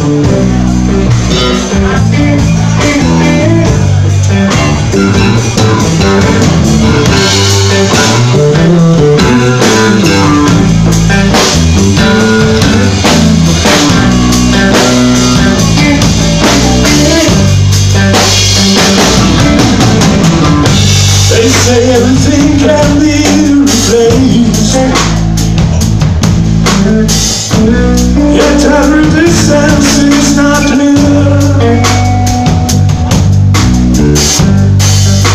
Thank Yet every resistance is not near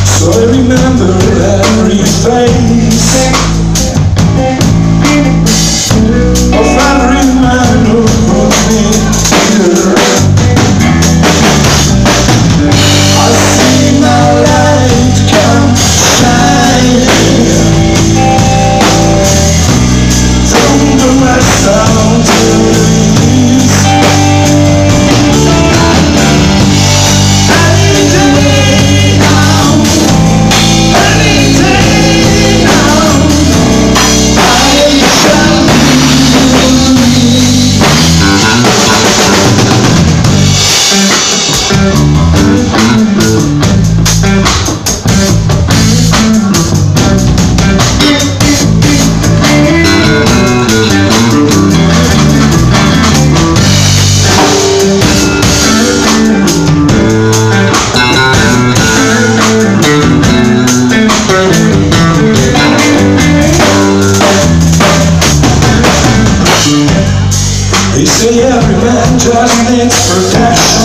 So I remember that.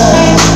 Oh.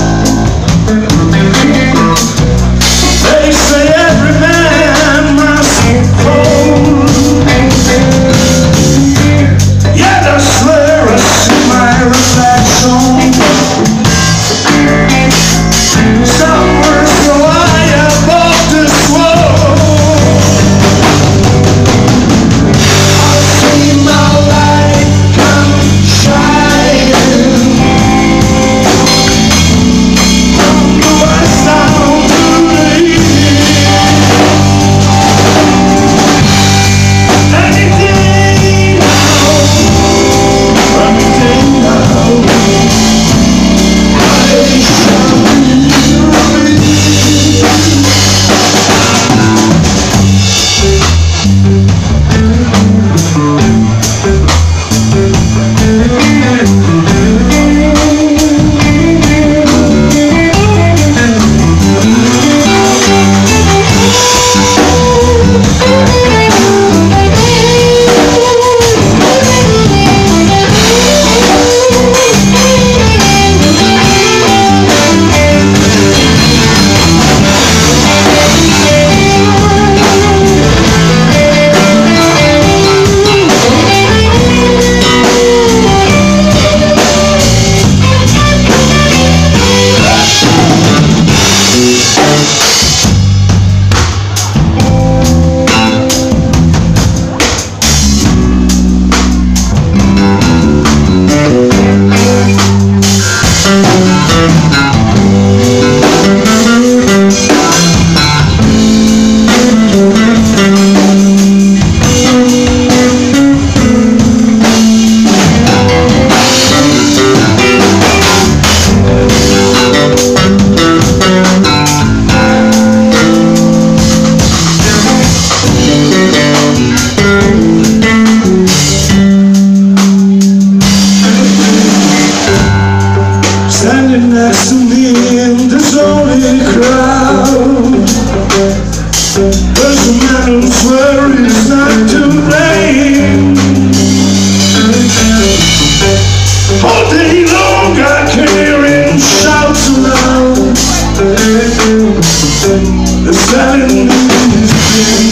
standing next to me in this lonely crowd There's a man who's very sad to blame All day long I can hear him shout around Standing in his dream